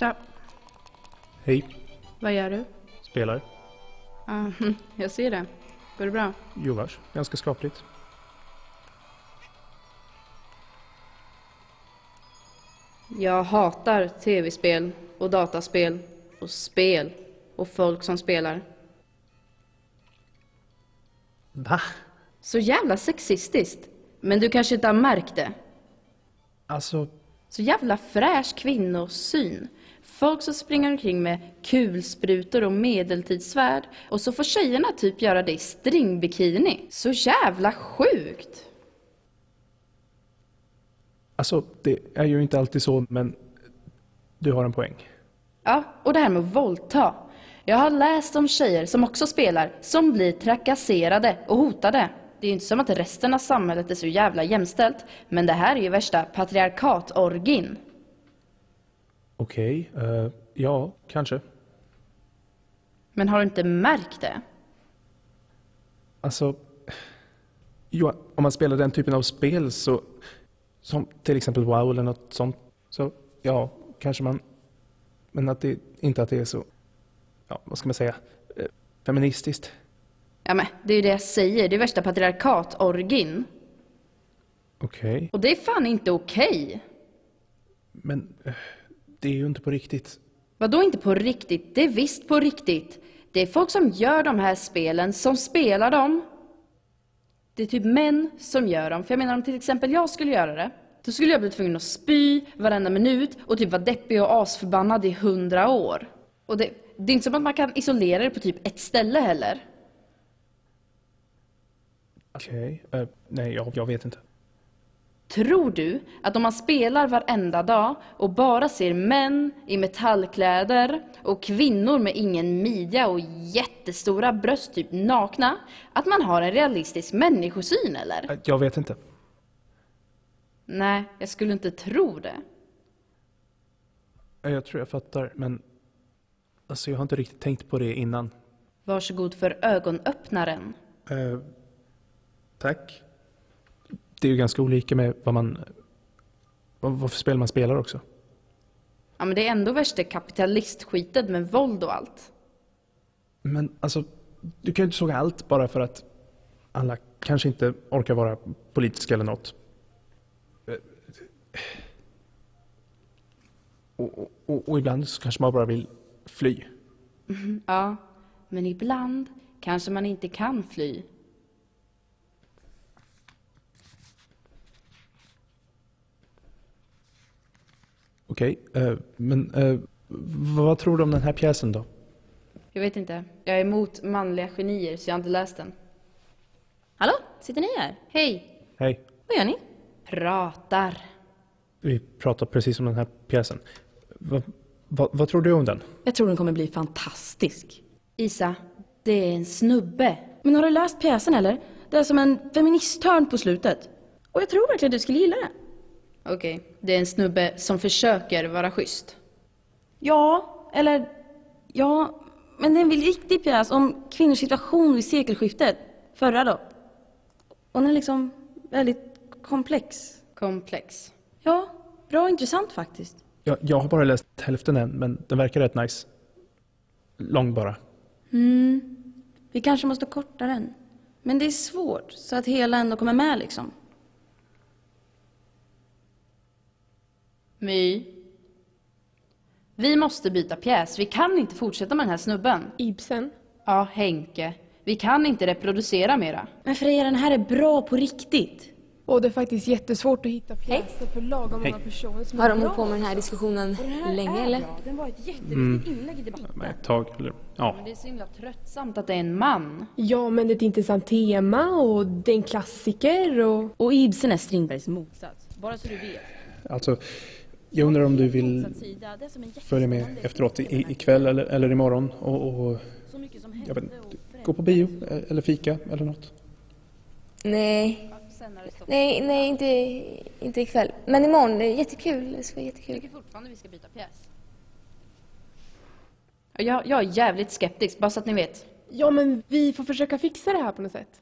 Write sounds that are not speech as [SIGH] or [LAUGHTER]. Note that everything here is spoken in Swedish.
Tja, Hej, vad gör du? spelar. Ah, [LAUGHS] jag ser det. Går det bra? Jo vars, ganska skapligt. Jag hatar tv-spel och dataspel och spel och folk som spelar. Va? Så jävla sexistiskt. Men du kanske inte har märkt det? Alltså, Så jävla fräsch kvinnosyn. Folk som springer omkring med kulsprutor och medeltidssvärd och så får tjejerna typ göra det i stringbikini. Så jävla sjukt! alltså det är ju inte alltid så, men du har en poäng. Ja, och det här med att våldta. Jag har läst om tjejer som också spelar, som blir trakasserade och hotade. Det är ju inte som att resten av samhället är så jävla jämställt, men det här är ju värsta patriarkatorgin. Okej, eh, ja, kanske. Men har du inte märkt det? Alltså, jo, om man spelar den typen av spel så, som till exempel WoW eller något sånt, så ja, kanske man, men att det, inte att det är så, ja, vad ska man säga, eh, feministiskt. Ja men, det är ju det jag säger, det är värsta patriarkatorgin. Okej, Och det är fan inte okej. men eh, det är ju inte på riktigt. Vadå inte på riktigt? Det är visst på riktigt. Det är folk som gör de här spelen, som spelar dem. Det är typ män som gör dem. För jag menar om till exempel jag skulle göra det. Då skulle jag bli tvungen att spy varenda minut och typ vara deppig och asförbannad i hundra år. Och det, det är inte som att man kan isolera det på typ ett ställe heller. Okej, eh, nej, jag, jag vet inte. Tror du att om man spelar varenda dag och bara ser män i metallkläder och kvinnor med ingen midja och jättestora bröst, typ nakna, att man har en realistisk människosyn eller? Eh, Jag vet inte. Nej, jag skulle inte tro det. Eh, Jag tror jag fattar, men alltså jag har inte riktigt tänkt på det innan. Varsågod för ögonöppnaren. Eh, tack. Det är ju ganska olika med vad man, vad, vad för spel man spelar också. Ja men det är ändå värsta kapitalistskitet med våld och allt. Men alltså, du kan ju inte såga allt bara för att alla kanske inte orkar vara politiska eller något. Eh, Och, och, och, och ibland så kanske man bara vill fly. Ja, men ibland kanske man inte kan fly. Okej, eh, men eh, vad tror du om den här pjäsen då? Jag vet inte. Jag är emot manliga genier så jag har inte läst den. Hallå, sitter ni här? Hej! Hej, Vad gör ni? Pratar. vi pratar precis om den här pjäsen. Va, va, vad tror du om den? Jag tror den kommer bli fantastisk. Isa, det är en snubbe. Men har du läst pjäsen eller? Det är som en feministhörn på slutet. Och jag tror verkligen du skulle gilla den. Okej, det är en snubbe som försöker vara schysst. Ja, eller... Ja, men det är en riktig pjäs om kvinnors situation vid sekelskiftet. Förra då. Och den är liksom väldigt komplex. Komplex. Ja, bra och intressant faktiskt. Jag, jag har bara läst hälften än, men den verkar rätt nice. Lång bara. Vi kanske måste korta den. Men det är svårt, så att hela ändå kommer med liksom. My. Vi måste byta pjäs. Vi kan inte fortsätta med den här snubben. Ibsen. Ja, Henke. Vi kan inte reproducera mera. Men Freja, den här är bra på riktigt. Och det är faktiskt jättesvårt att hitta pjäser för lagom många personer som Har är de hållit på med den här diskussionen länge eller? Den var ett jätteviktigt inlägg i debatten. Men Ett tag, eller ja. Men det är så himla tröttsamt att det är en man. Ja, men det är ett intressant tema och det är en klassiker och... Och Ibsen är Strindbergs motsats. Bara så du vet. Alltså, jag undrar om du vill följa med efteråt i, ikväll eller, eller imorgon och, och Så mycket som jag vet, gå på bio eh, eller fika eller något. Nej. Nej, nej inte, inte ikväll. Men imorgon, det är jättekul. Det ska vara Jag jättekul. tycker fortfarande vi ska byta pjäs. Jag, jag är jävligt skeptisk, bara så att ni vet. Ja, men vi får försöka fixa det här på något sätt.